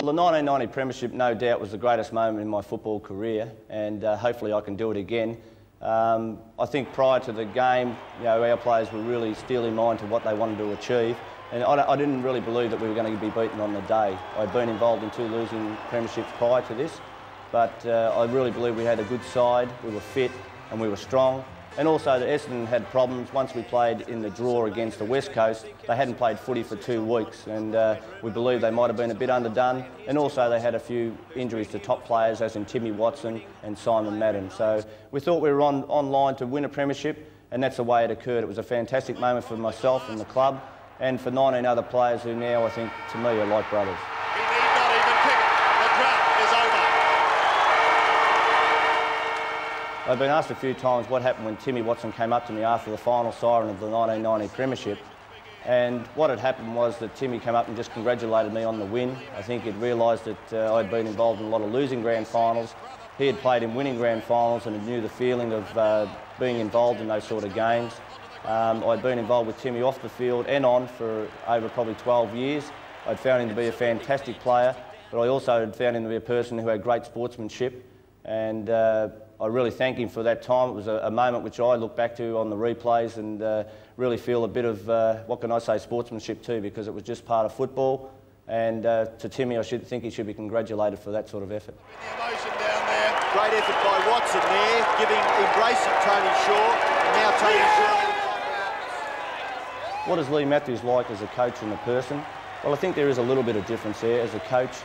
Well, the 1990 Premiership, no doubt, was the greatest moment in my football career, and uh, hopefully I can do it again. Um, I think prior to the game, you know, our players were really steel in mind to what they wanted to achieve, and I, I didn't really believe that we were going to be beaten on the day. I'd been involved in two losing premierships prior to this, but uh, I really believe we had a good side, we were fit, and we were strong. And also, the Essendon had problems. Once we played in the draw against the West Coast, they hadn't played footy for two weeks, and uh, we believe they might have been a bit underdone. And also, they had a few injuries to top players, as in Timmy Watson and Simon Madden. So we thought we were on, on line to win a premiership, and that's the way it occurred. It was a fantastic moment for myself and the club, and for 19 other players who now, I think, to me, are like brothers. I've been asked a few times what happened when Timmy Watson came up to me after the final siren of the 1990 Premiership. And what had happened was that Timmy came up and just congratulated me on the win. I think he'd realised that uh, I'd been involved in a lot of losing grand finals. He had played in winning grand finals and knew the feeling of uh, being involved in those sort of games. Um, I'd been involved with Timmy off the field and on for over probably 12 years. I'd found him to be a fantastic player, but I also had found him to be a person who had great sportsmanship. And uh, I really thank him for that time. It was a, a, moment which I look back to on the replays and uh, really feel a bit of, uh, what can I say, sportsmanship too, because it was just part of football. And uh, to Timmy, I should think he should be congratulated for that sort of effort. The emotion down there. Great effort by Watson there, giving, embracing Tony Shaw, and now Tony Shaw. What is Leigh Matthews like as a coach and a person? Well, I think there is a little bit of difference there. As a coach,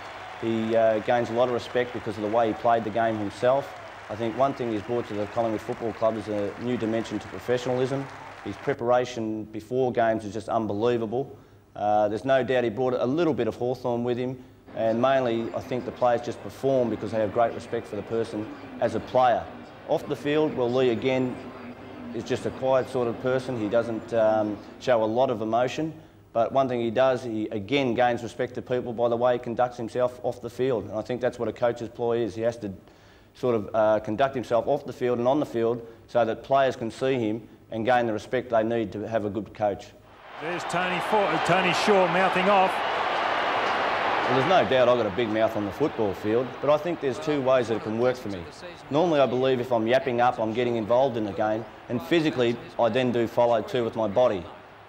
he uh, gains a lot of respect because of the way he played the game himself. I think one thing he's brought to the Collingwood Football Club is a new dimension to professionalism. His preparation before games is just unbelievable. Uh, there's no doubt he brought a little bit of Hawthorn with him, and mainly I think the players just perform because they have great respect for the person as a player. Off the field, well, Leigh again is just a quiet sort of person. He doesn't um, show a lot of emotion, but one thing he does, he again gains respect of people by the way he conducts himself off the field. And I think that's what a coach's ploy is. He has to sort of uh, conduct himself off the field and on the field so that players can see him and gain the respect they need to have a good coach. There's Tony, uh, Tony Shaw mouthing off. Well, there's no doubt I've got a big mouth on the football field, but I think there's two ways that it can work for me. Normally, I believe if I'm yapping up, I'm getting involved in the game, and physically, I then do follow too with my body.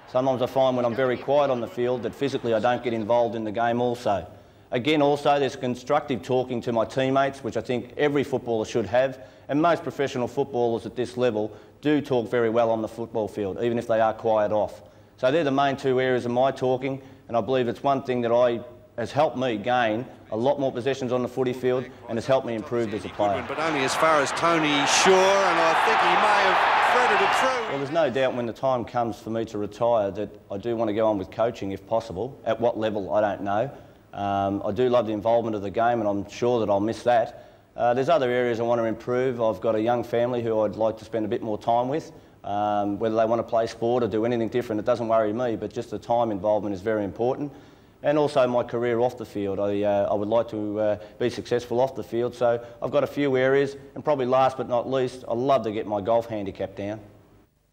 Sometimes I find when I'm very quiet on the field that physically I don't get involved in the game also. Again, also, there's constructive talking to my teammates, which I think every footballer should have. And most professional footballers at this level do talk very well on the football field, even if they are quiet off. So they're the main two areas of my talking, and I believe it's one thing that I has helped me gain a lot more possessions on the footy field and has helped me improve as a player. But only as far as Tony Shaw, and I think he may have threaded it through. Well, there's no doubt when the time comes for me to retire that I do want to go on with coaching if possible. At what level, I don't know. Um, I do love the involvement of the game, and I'm sure that I'll miss that. Uh, there's other areas I want to improve. I've got a young family who I'd like to spend a bit more time with. Um, whether they want to play sport or do anything different, it doesn't worry me, but just the time involvement is very important. And also my career off the field. I, uh, I would like to uh, be successful off the field, so I've got a few areas, and probably last but not least, I love to get my golf handicap down.